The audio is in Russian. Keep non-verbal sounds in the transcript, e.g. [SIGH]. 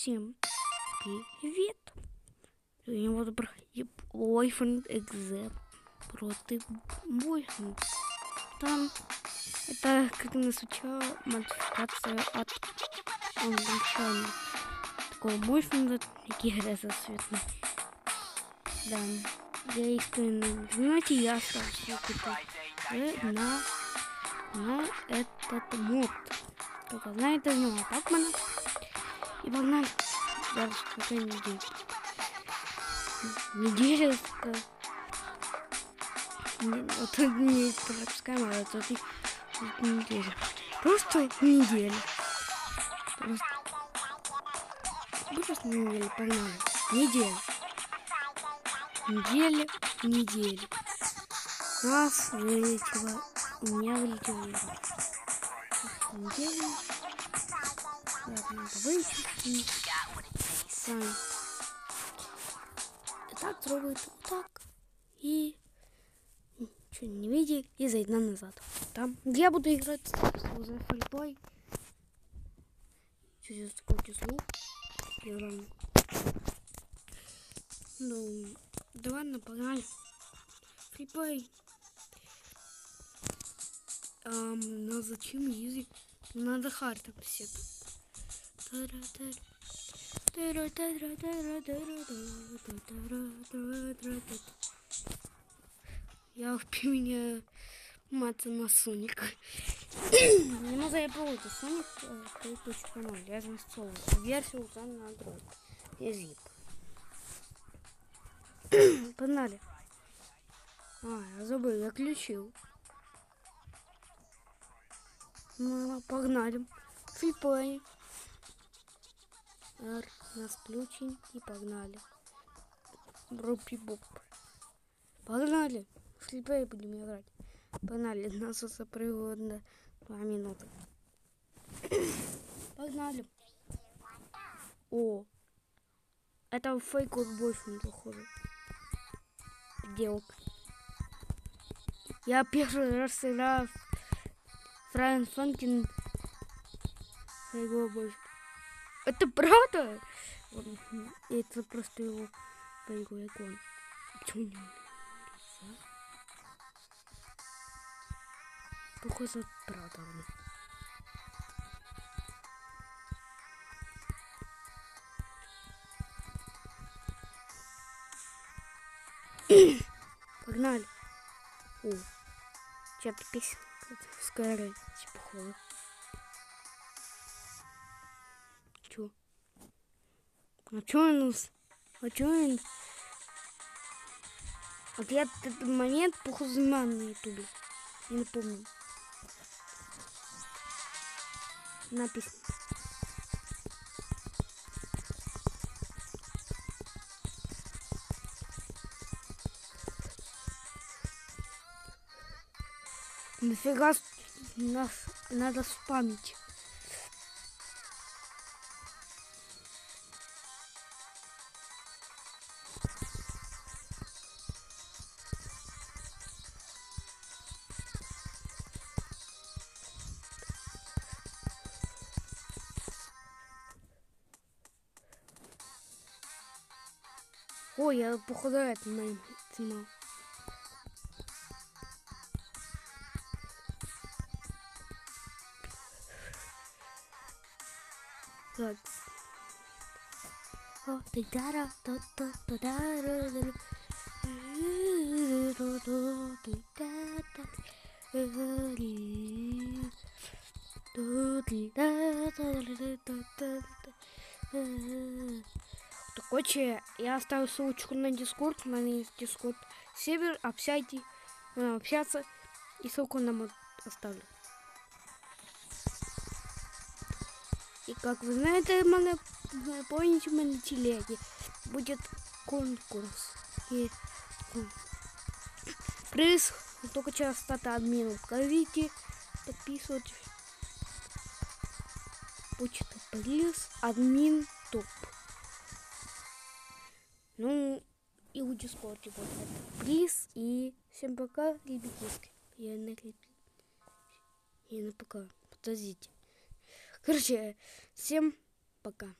Всем привет! Сегодня буду проходить Boyfriend Exam против Boyfriend. Там это, как называется, модификация от англичан. Такого Boyfriend, який грязно цветный. Да, я искренне, знаете, я остался на, на этот мод. Только знаете, него Пакмана. И погнали. Даже какая неделя. Неделя, сука. Вот тут не пропускаем, а тут неделя. Просто неделя. Просто. Просто неделя, погнали. Неделя. Неделя, неделя. Раз вылетело. У меня вылетело. Неделя. Так, надо выйти. Сами. Так зробити так. И что не види и зайти назад. Там, я буду играть за фрипой. Через такой звук. Играем. Ну, давай на погнали. Фрипой. Um, на зачем язык? Надо харта все. Я меня маться на Соник. Могу я проводить Соник 3.0. Я заинсталлировал версию уже на Android. Я zip. [COUGHS] Погнали. А, я забыл, я включил. Ну, погнали. Флипай. Р, нас включен и погнали. Ропи Боб. Погнали. Флипай будем играть. Погнали. [LAUGHS] Нас запрыгнуло два минуты. [COUGHS] Погнали. О. Это фейковый бойфренд, похоже. Девок. Я первый раз сыграл Фрайан Фанкин фейковый бойфренд. Это правда? Это просто его боевой икон. Почему не лица? Похоже, правда. [CLEARS THROAT] Погнали. О, чья-то песенка. Скорее, типа холод. Чё? А чё он... А чё он... Вот я этот момент плохо знаю на ютубе. Не помню. Написано. Нафига нас надо спамить. Ой, я походу это моим снимал. Так. О, ты дара, то то то дара, Короче, я оставил ссылочку на Дискорд, у меня есть Дискорд сервер, общайтесь, общаться, и ссылку на мод оставлю. И как вы знаете, мене, помните, мене телеги будет конкурс. И приз только час стата админом. Скажите, подписывайтесь. Почта приз админ топ. Ну, и у Дискорде будет приз. И всем пока, ребятишки. Я на, я на пока. Подождите. Короче, всем пока.